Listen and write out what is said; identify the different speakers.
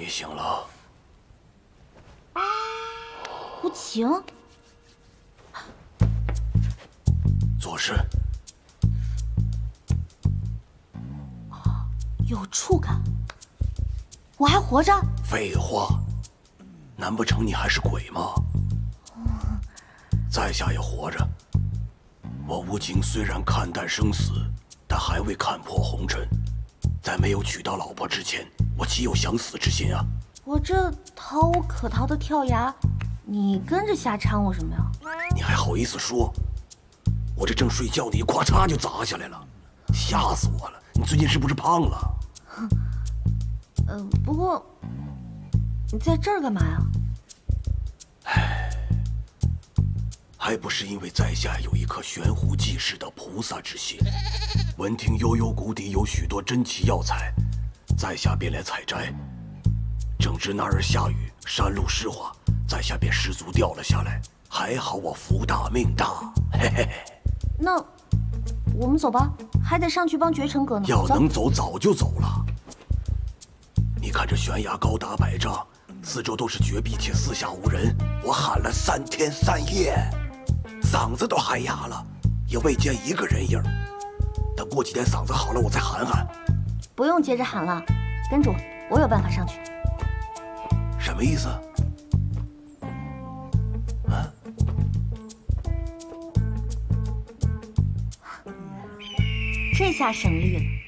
Speaker 1: 你醒了，
Speaker 2: 无情，
Speaker 1: 做事
Speaker 2: 有触感，我还活着。
Speaker 1: 废话，难不成你还是鬼吗？在下也活着。我无情虽然看淡生死，但还未看破红尘。在没有娶到老婆之前，我岂有想死之心啊？
Speaker 2: 我这逃无可逃的跳崖，你跟着瞎掺和什么呀？
Speaker 1: 你还好意思说？我这正睡觉呢，咵嚓就砸下来了，吓死我了！你最近是不是胖了？
Speaker 2: 嗯，不过你在这儿干嘛呀？
Speaker 1: 还不是因为在下有一颗悬壶济世的菩萨之心。闻听悠悠谷底有许多珍奇药材，在下便来采摘。正值那日下雨，山路湿滑，在下便失足掉了下来。还好我福大命大，嘿嘿嘿。
Speaker 2: 那我们走吧，还得上去帮绝尘哥呢。
Speaker 1: 要能走，早就走了。你看这悬崖高达百丈，四周都是绝壁，且四下无人。我喊了三天三夜。嗓子都喊哑了，也未见一个人影。等过几天嗓子好了，我再喊喊。
Speaker 2: 不用接着喊了，跟着我，我有办法上去。
Speaker 1: 什么意思？啊？
Speaker 2: 这下省力了。